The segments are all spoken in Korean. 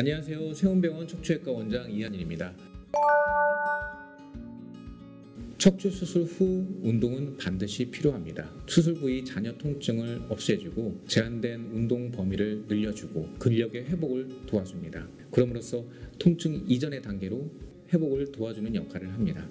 안녕하세요. 세운병원 척추외과 원장 이한일입니다. 척추 수술 후 운동은 반드시 필요합니다. 수술 부위 잔여 통증을 없애주고 제한된 운동 범위를 늘려주고 근력의 회복을 도와줍니다. 그럼으로써 통증 이전의 단계로 회복을 도와주는 역할을 합니다.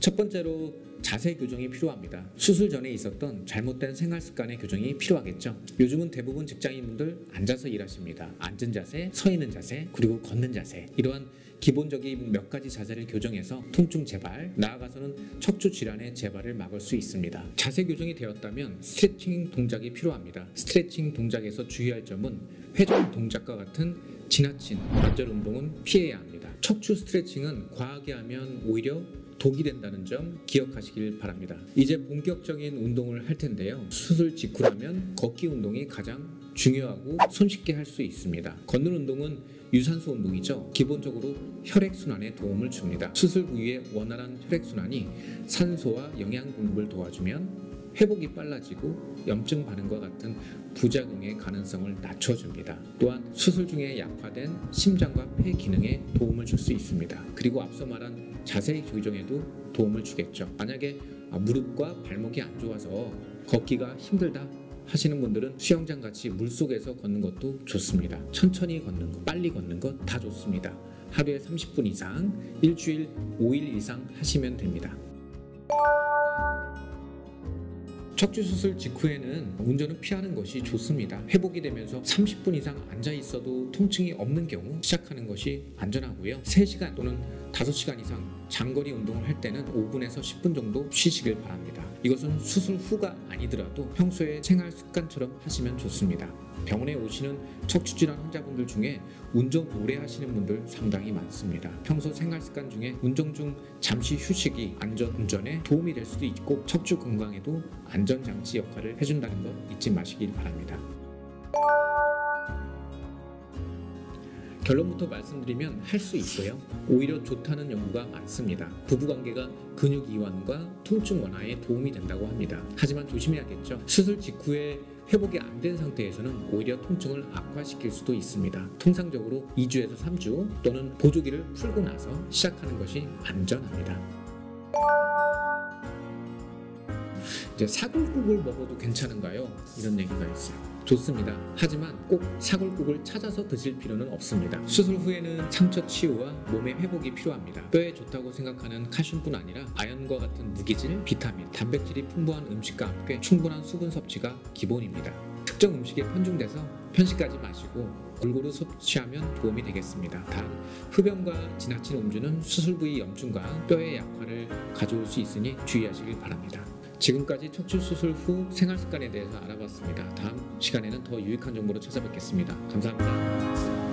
첫 번째로 자세 교정이 필요합니다. 수술 전에 있었던 잘못된 생활 습관의 교정이 필요하겠죠. 요즘은 대부분 직장인분들 앉아서 일하십니다. 앉은 자세, 서 있는 자세, 그리고 걷는 자세. 이러한 기본적인 몇 가지 자세를 교정해서 통증 재발, 나아가서는 척추 질환의 재발을 막을 수 있습니다. 자세 교정이 되었다면 스트레칭 동작이 필요합니다. 스트레칭 동작에서 주의할 점은 회전 동작과 같은 지나친 관절 운동은 피해야 합니다. 척추 스트레칭은 과하게 하면 오히려 독이 된다는 점 기억하시길 바랍니다. 이제 본격적인 운동을 할 텐데요. 수술 직후라면 걷기 운동이 가장 중요하고 손쉽게 할 수 있습니다. 걷는 운동은 유산소 운동이죠. 기본적으로 혈액순환에 도움을 줍니다. 수술 부위의 원활한 혈액순환이 산소와 영양 공급을 도와주면 회복이 빨라지고 염증 반응과 같은 부작용의 가능성을 낮춰줍니다. 또한 수술 중에 약화된 심장과 폐 기능에 도움을 줄 수 있습니다. 그리고 앞서 말한 자세 교정에도 도움을 주겠죠. 만약에 무릎과 발목이 안 좋아서 걷기가 힘들다 하시는 분들은 수영장 같이 물 속에서 걷는 것도 좋습니다. 천천히 걷는 것, 빨리 걷는 것 다 좋습니다. 하루에 30분 이상, 일주일 5일 이상 하시면 됩니다. 척추 수술 직후에는 운전을 피하는 것이 좋습니다. 회복이 되면서 30분 이상 앉아 있어도 통증이 없는 경우 시작하는 것이 안전하고요. 3시간 또는 5시간 이상 장거리 운동을 할 때는 5분에서 10분 정도 쉬시길 바랍니다. 이것은 수술 후가 아니더라도 평소에 생활 습관처럼 하시면 좋습니다. 병원에 오시는 척추질환 환자분들 중에 운전 오래 하시는 분들 상당히 많습니다. 평소 생활 습관 중에 운전 중 잠시 휴식이 안전 운전에 도움이 될 수도 있고 척추 건강에도 안전장치 역할을 해준다는 것 잊지 마시길 바랍니다. 결론부터 말씀드리면 할 수 있고요. 오히려 좋다는 연구가 많습니다. 부부관계가 근육 이완과 통증 완화에 도움이 된다고 합니다. 하지만 조심해야겠죠. 수술 직후에 회복이 안 된 상태에서는 오히려 통증을 악화시킬 수도 있습니다. 통상적으로 2주에서 3주 또는 보조기를 풀고 나서 시작하는 것이 안전합니다. 이제 사골국을 먹어도 괜찮은가요? 이런 얘기가 있어요. 좋습니다. 하지만 꼭 사골국을 찾아서 드실 필요는 없습니다. 수술 후에는 상처 치유와 몸의 회복이 필요합니다. 뼈에 좋다고 생각하는 칼슘뿐 아니라 아연과 같은 무기질, 비타민, 단백질이 풍부한 음식과 함께 충분한 수분 섭취가 기본입니다. 특정 음식에 편중돼서 편식하지 마시고 골고루 섭취하면 도움이 되겠습니다. 단 흡연과 지나친 음주는 수술 부위 염증과 뼈의 약화를 가져올 수 있으니 주의하시길 바랍니다. 지금까지 척추 수술 후 생활 습관에 대해서 알아봤습니다. 다음 시간에는 더 유익한 정보로 찾아뵙겠습니다. 감사합니다.